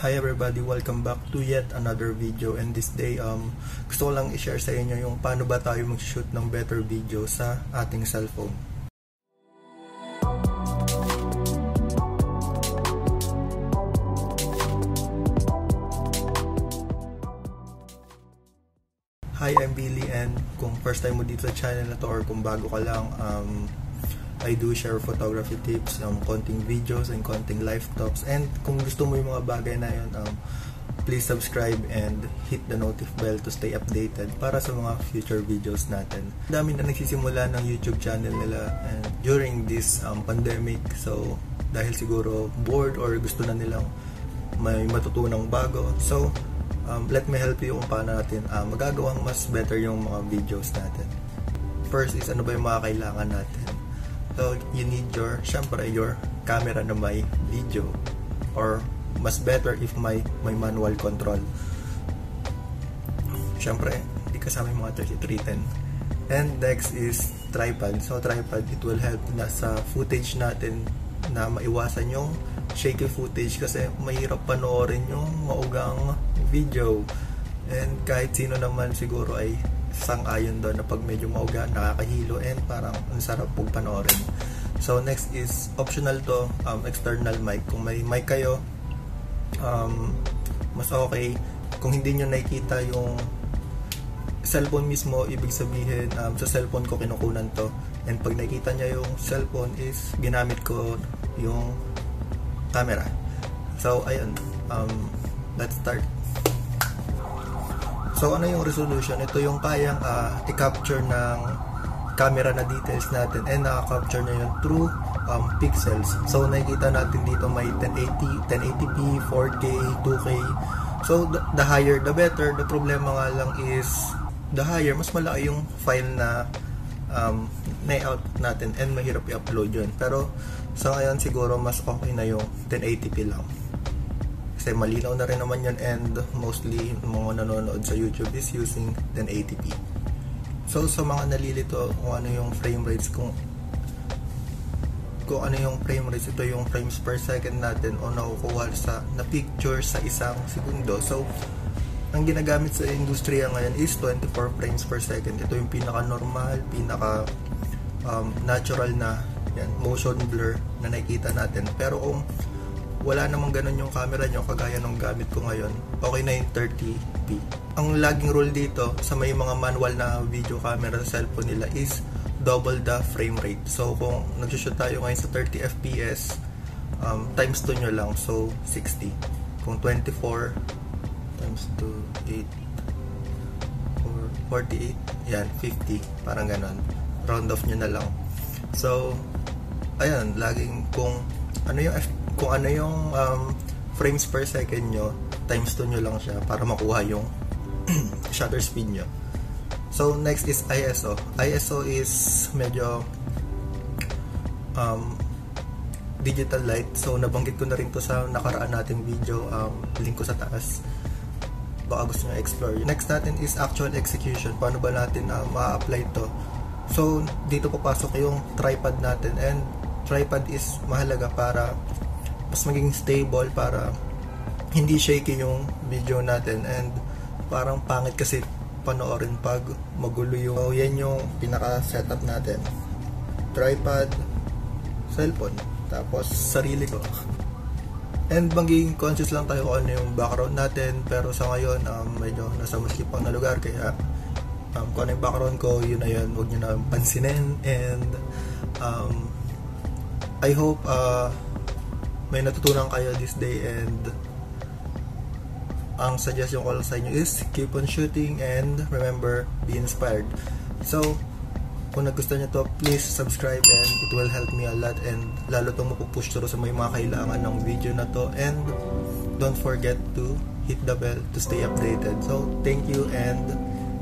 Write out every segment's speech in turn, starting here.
Hi everybody, welcome back to yet another video. And this day um gusto ko lang i-share sa inyo yung paano ba tayo mag-shoot ng better video sa ating cellphone. Hi, I'm Billy. And kung first time mo dito sa channel na to or kung bago ka lang, um, I do share photography tips, um, konting videos and konting life talks. And kung gusto mo yung mga bagay na yun, um, please subscribe and hit the notif bell to stay updated para sa mga future videos natin. Dami na nagsisimula ng YouTube channel nila and during this um, pandemic. So, dahil siguro bored or gusto na nilang may matutunang bago. So, um, let me help you kung paano natin uh, magagawang mas better yung mga videos natin. First is ano ba yung mga kailangan natin. So, you need your, syempre, your camera na may video or mas better if may, may manual control. Syempre, hindi kasama yung mga 3310. And next is tripod. So, tripod, it will help na sa footage natin na maiwasan yung shaky footage kasi mahirap panoorin yung maugang video. And kahit sino naman siguro ay sang-ayon doon na pag medyo mauga, nakakahilo and parang ang sarap pong panoorin. So next is optional to, um, external mic. Kung may mic kayo, um, mas okay. Kung hindi nyo nakikita yung cellphone mismo, ibig sabihin um, sa cellphone ko kinukunan to. And pag nakikita niya yung cellphone is ginamit ko yung camera. So, ayun. Um, let's start. So, ano yung resolution? Ito yung kayang uh, i-capture ng camera na details natin and naka-capture na yun through um, pixels. So, nakikita natin dito may 1080, 1080p, 4K, 2K. So, the, higher, the better. The problema nga lang is the higher, mas malaki yung file na um, layout natin and mahirap i-upload yun. Pero, sa ngayon siguro mas okay na yung 1080p lang kasi malinaw na rin naman yun and mostly mga nanonood sa YouTube is using 1080p so sa mga nalilito kung ano yung frame rates kung kung ano yung frame rates ito yung frames per second natin o nakukuha sa na picture sa isang segundo. So ang ginagamit sa industriya ngayon is 24 frames per second. Ito yung pinaka normal pinaka um, natural na yan, motion blur na nakikita natin. Pero kung wala namang ganun yung camera nyo kagaya ng gamit ko ngayon. Okay na yung 30p ang laging rule dito sa may mga manual na video camera sa cellphone nila is double the frame rate. So kung nagsushoot tayo ngayon sa 30 fps um, times 2 nyo lang. So 60 kung 24 times 2 8 or 48 yan 50 parang ganon round off nyo na lang. So ayun laging kung ano yung kung ano yung um, frames per second nyo, times 2 nyo lang siya para makuha yung shutter speed nyo. So, next is ISO. ISO is medyo um, digital light. So, nabanggit ko na rin to sa nakaraan nating video. Um, link ko sa taas. Baka gusto nyo explore. Next natin is actual execution. Paano ba natin uh, ma-apply to? So, dito papasok yung tripod natin and tripod is mahalaga para mas maging stable para hindi shaky yung video natin. And parang pangit kasi panoorin pag magulo yung so, yan yung pinaka setup natin. Tripod cellphone tapos sarili ko. And maging conscious lang tayo kung ano yung background natin. Pero sa ngayon um, medyo nasa masikipang na lugar kaya um, kung ano yung background ko yun na yun. Huwag nyo na pansinin. And um, I hope uh, may natutunan kayo this day and ang suggestion ko sa inyo is keep on shooting and remember, be inspired. So, kung nagustuhan nyo to, please subscribe and it will help me a lot and lalo itong mapupush through sa may mga kailangan ng video na to and don't forget to hit the bell to stay updated. So, thank you and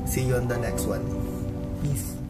see you on the next one. Peace.